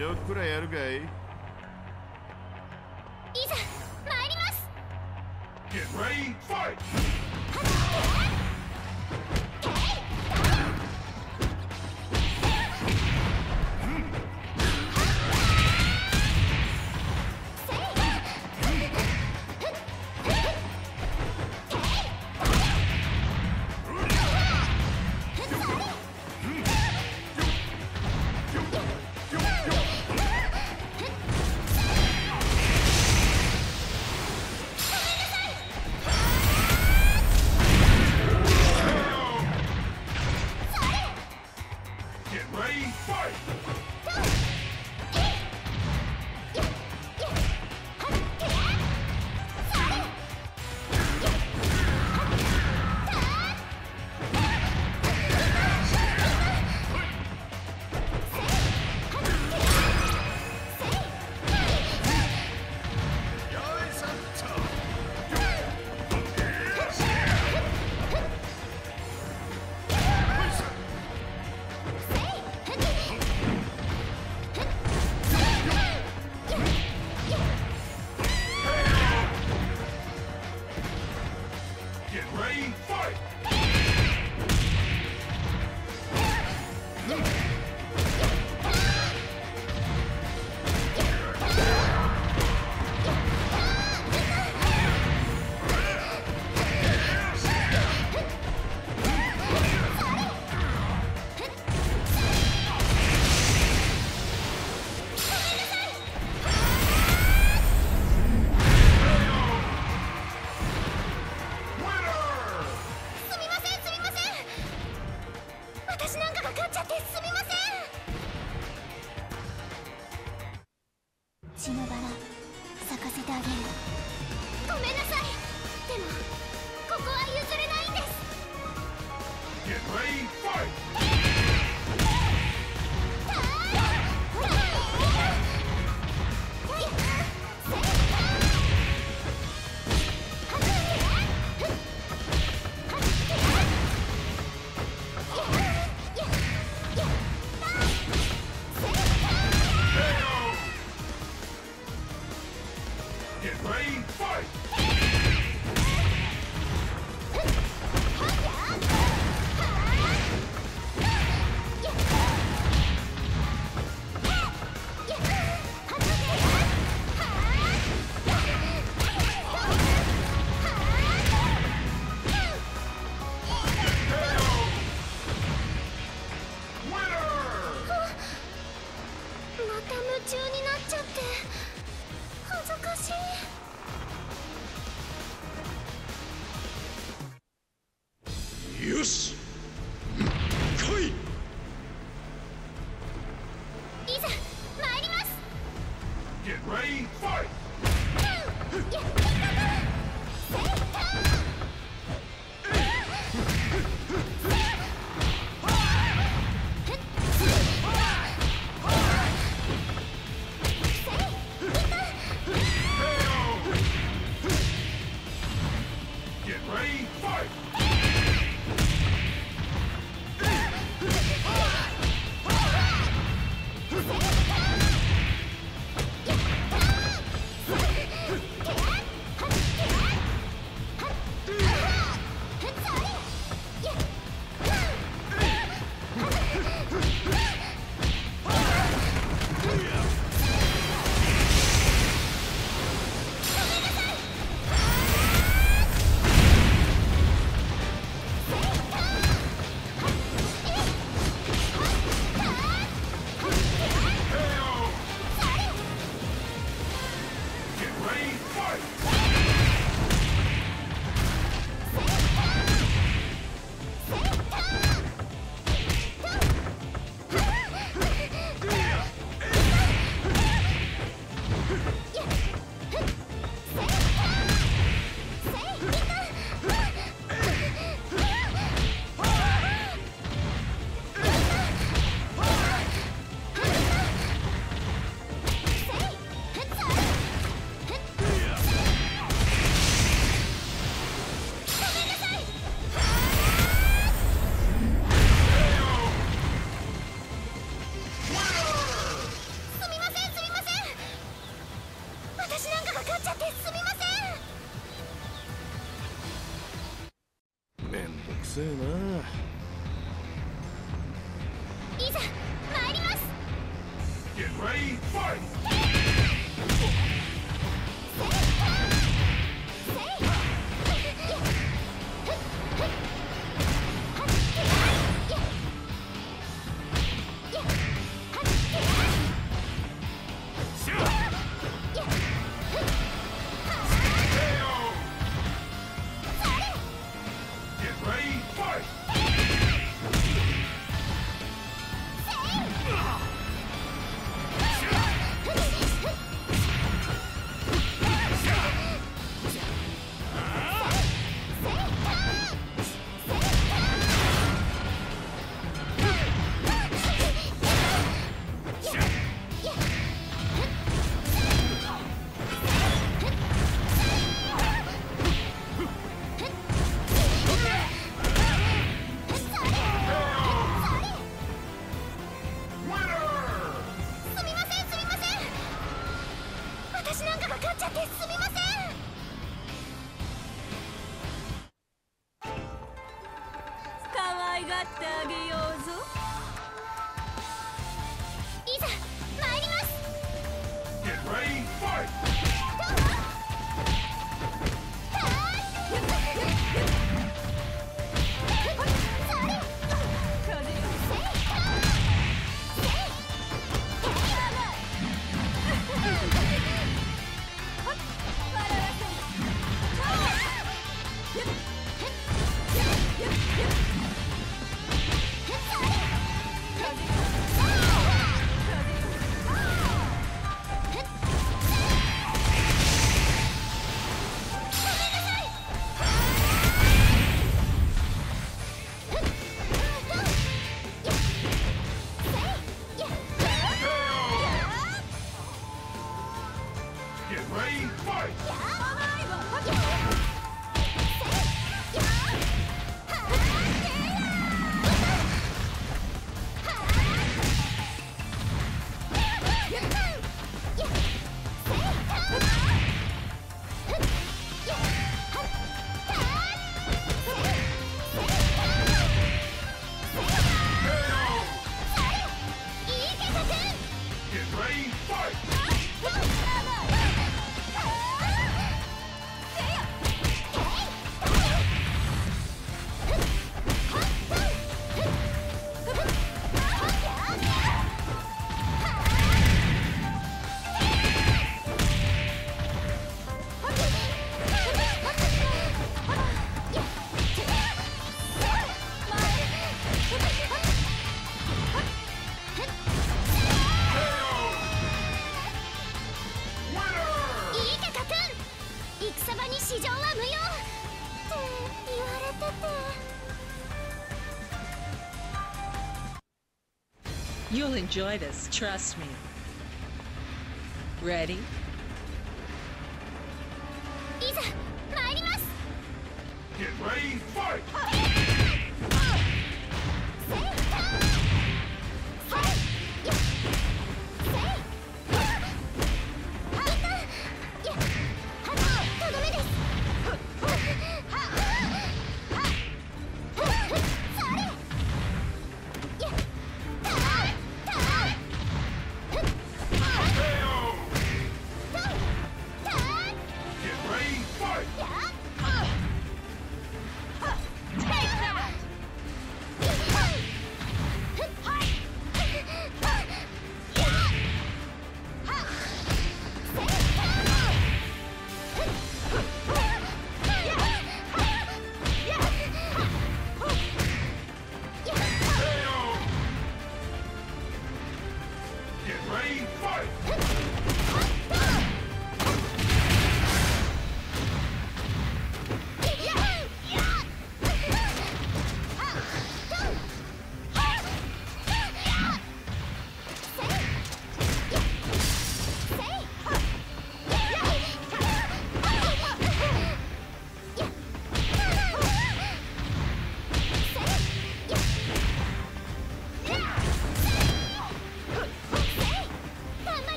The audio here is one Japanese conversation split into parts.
ちょっくらやるかい？いざ参りますせてあげるごめんなさい。でもここは譲れないんです。よし。Enjoy this, trust me. Ready?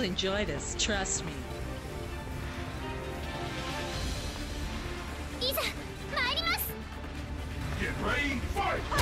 You'll enjoy this, trust me. Get ready, fight!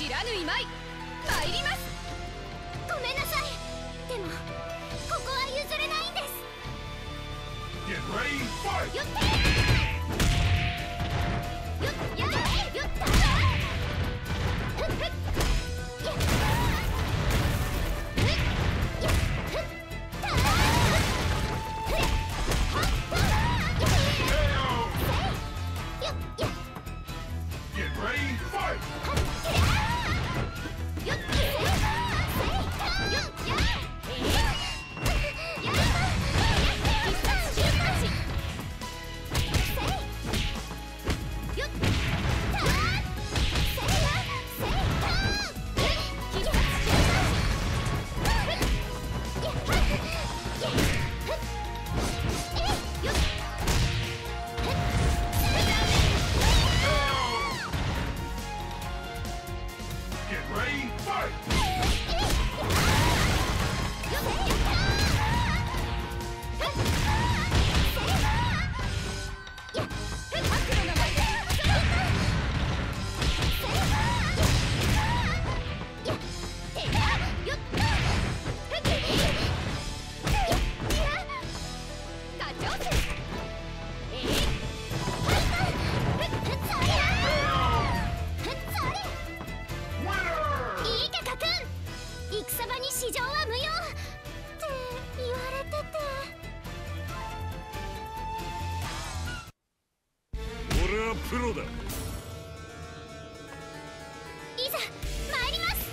知らぬ今参ります。ごめんなさい。でもここは譲れないんです。Get ready, fight! プロだ。いざ参ります